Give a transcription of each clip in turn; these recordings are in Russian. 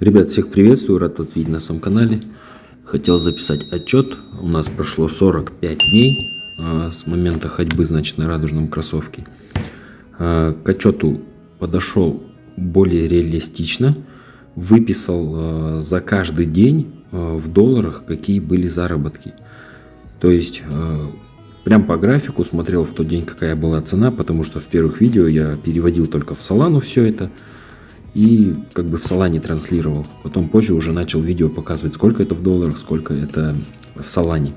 Ребят, всех приветствую, рад вас видеть на своем канале. Хотел записать отчет. У нас прошло 45 дней э, с момента ходьбы, значит, на радужном кроссовке. Э, к отчету подошел более реалистично. Выписал э, за каждый день в долларах, какие были заработки. То есть, прям по графику смотрел в тот день, какая была цена, потому что в первых видео я переводил только в Солану все это и как бы в Солане транслировал. Потом позже уже начал видео показывать, сколько это в долларах, сколько это в Солане.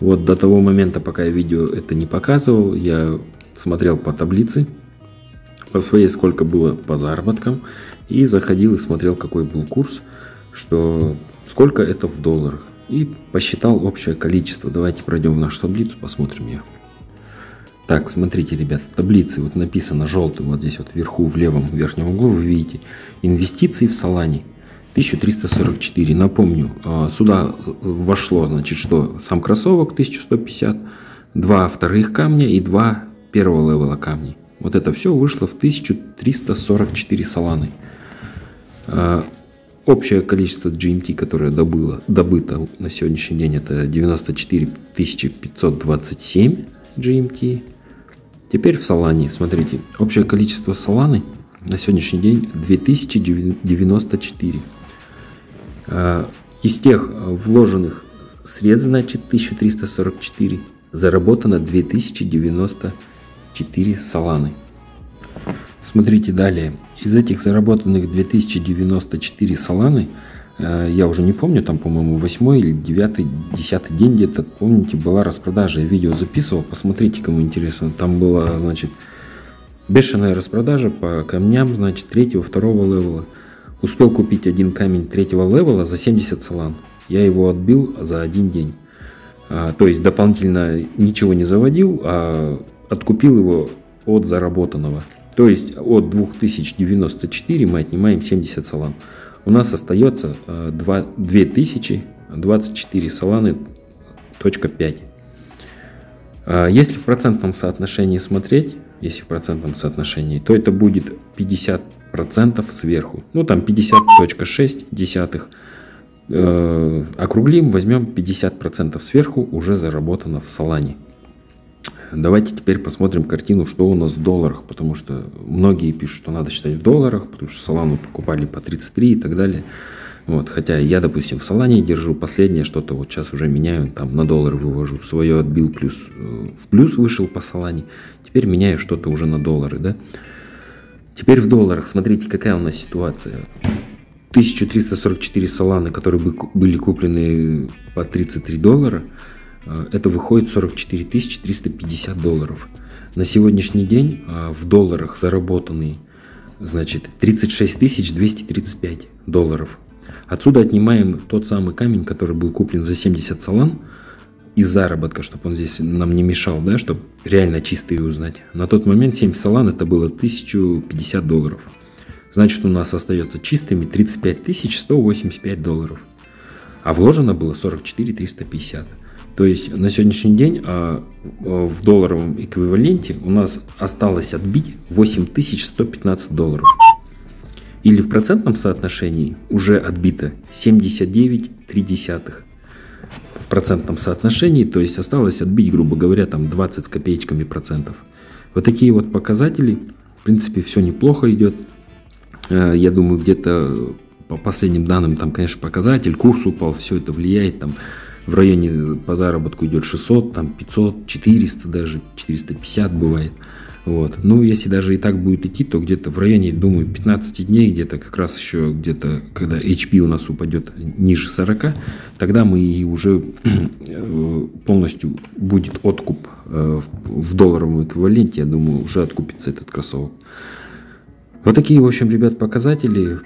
Вот до того момента, пока я видео это не показывал, я смотрел по таблице, по своей, сколько было по заработкам, и заходил и смотрел, какой был курс, что сколько это в долларах. И посчитал общее количество. Давайте пройдем в нашу таблицу, посмотрим ее. Так, смотрите, ребят, в таблице вот написано желтым, вот здесь вот вверху в левом верхнем углу вы видите инвестиции в Солане 1344. Напомню, а, сюда вошло, значит, что сам кроссовок 1150, два вторых камня и два первого левела камня. Вот это все вышло в 1344 Соланы. А, общее количество GMT, которое добыло, добыто на сегодняшний день, это 94 527 GMT. Теперь в Солане, смотрите, общее количество Соланы на сегодняшний день 2094. А, из тех вложенных средств, значит, 1344, заработано 2094 Соланы. Смотрите далее. Из этих заработанных 2094 Соланы – я уже не помню, там, по-моему, восьмой или девятый, десятый день где-то, помните, была распродажа, я видео записывал, посмотрите, кому интересно, там была, значит, бешеная распродажа по камням, значит, третьего, второго левела. Успел купить один камень третьего левела за 70 Solan. Я его отбил за один день. А, то есть дополнительно ничего не заводил, а откупил его от заработанного. То есть от 2094 мы отнимаем 70 Solan у нас остается 2, 2024 соланы точка 5. А, если в процентном соотношении смотреть, если в процентном соотношении, то это будет 50% сверху. Ну там 50.6 десятых. Э, округлим, возьмем 50% сверху уже заработано в Солане. Давайте теперь посмотрим картину, что у нас в долларах, потому что многие пишут, что надо считать в долларах, потому что Солану покупали по 33 и так далее. Вот, хотя я, допустим, в Солане держу последнее что-то, вот сейчас уже меняю, там на доллар вывожу, свое отбил, плюс э, в плюс вышел по Солане, теперь меняю что-то уже на доллары, да. Теперь в долларах, смотрите, какая у нас ситуация. 1344 Соланы, которые были куплены по 33 доллара, это выходит 44 350 долларов. На сегодняшний день а, в долларах заработанный значит 36 235 долларов. Отсюда отнимаем тот самый камень, который был куплен за 70 салан из заработка, чтобы он здесь нам не мешал, да, чтобы реально чистые узнать. На тот момент 7 салан это было 1050 долларов. Значит, у нас остается чистыми 35 185 долларов. А вложено было 44 350. То есть на сегодняшний день а, а, в долларовом эквиваленте у нас осталось отбить 8115 долларов. Или в процентном соотношении уже отбито 79,3 в процентном соотношении, то есть осталось отбить, грубо говоря, там 20 с копеечками процентов. Вот такие вот показатели, в принципе, все неплохо идет. Э, я думаю, где-то по последним данным, там, конечно, показатель, курс упал, все это влияет, там, в районе по заработку идет 600, там 500, 400 даже, 450 бывает. Вот. Ну, если даже и так будет идти, то где-то в районе, думаю, 15 дней, где-то как раз еще где-то, когда HP у нас упадет ниже 40, тогда мы и уже полностью будет откуп э, в долларовом эквиваленте, я думаю, уже откупится этот кроссовок. Вот такие, в общем, ребят, показатели.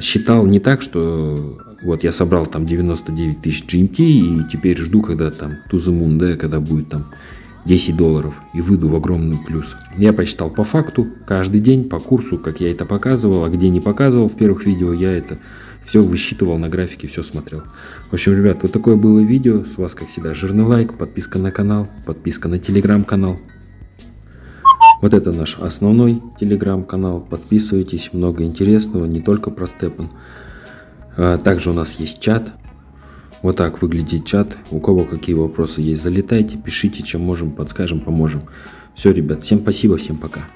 Считал не так, что вот я собрал там 99 тысяч GMT и теперь жду, когда там moon, да, когда будет там 10 долларов и выйду в огромный плюс. Я посчитал по факту, каждый день по курсу, как я это показывал, а где не показывал в первых видео, я это все высчитывал на графике, все смотрел. В общем, ребят, вот такое было видео. С вас, как всегда, жирный лайк, подписка на канал, подписка на телеграм-канал. Вот это наш основной телеграм-канал. Подписывайтесь, много интересного, не только про степан. А, также у нас есть чат. Вот так выглядит чат. У кого какие вопросы есть, залетайте, пишите, чем можем, подскажем, поможем. Все, ребят, всем спасибо, всем пока.